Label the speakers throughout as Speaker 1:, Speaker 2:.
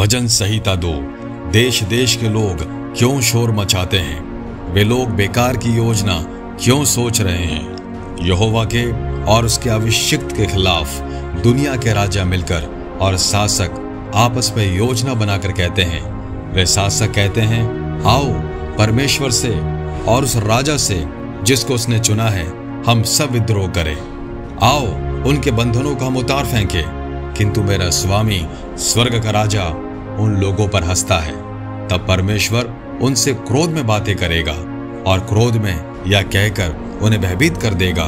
Speaker 1: भजन संहिता दो। देश देश के लोग क्यों शोर मचाते हैं? वे लोग बेकार की योजना क्यों सोच रहे हैं? यहोवा के और उसके अभिषिक्त के खिलाफ दुनिया के राजा मिलकर और शासक आपस में योजना बनाकर कहते हैं। वे शासक कहते हैं, आओ, परमेश्वर से और उस राजा से जिसको उसने चुना है, हम सब विद्रोह करें। आओ, उनके बंधनों को हम उतार फेंके। किंतु मेरा स्वामी स्वर्ग का राजा उन लोगों पर हंसता है। तब परमेश्वर उनसे क्रोध में बातें करेगा और क्रोध में यह कहकर उन्हें भयभीत कर देगा,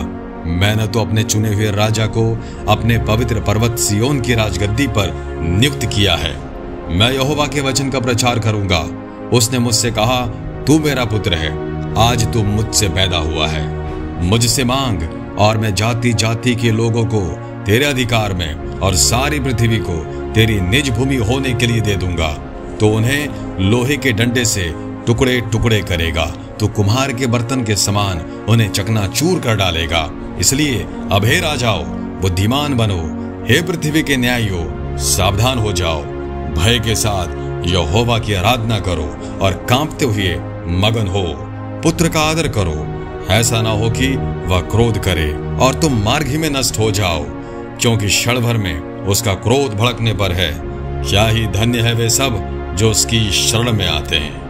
Speaker 1: मैंने तो अपने चुने हुए राजा को अपने पवित्र पर्वत सियोन की राजगद्दी पर नियुक्त किया है। मैं यहोवा के वचन का प्रचार करूँगा। उसने मुझसे कहा, तू मेरा पुत्र है। आज तू मुझसे पैदा हुआ है। मुझसे मांग और मैं जाति जाति के लोगों को, तेरे अधिकार में और सारी पृथ्वी को तेरी निज भूमि होने के लिए दे दूँगा। तो उन्हें लोहे के डंडे से टुकड़े टुकड़े करेगा। तो कुम्हार के बर्तन के समान उन्हें चकना चूर कर डालेगा। इसलिए अब हे राजाओ, बुद्धिमान बनो। हे पृथ्वी के न्यायो सावधान हो जाओ। भय के साथ यहोवा की आराधना करो और कांपते हुए मगन हो। पुत्र का आदर करो। ऐसा ना हो कि वह क्रोध करे और तुम मार्ग ही में नष्ट हो जाओ, क्योंकि क्षण भर में उसका क्रोध भड़कने पर है। क्या ही धन्य है वे सब जो उसकी शरण में आते हैं।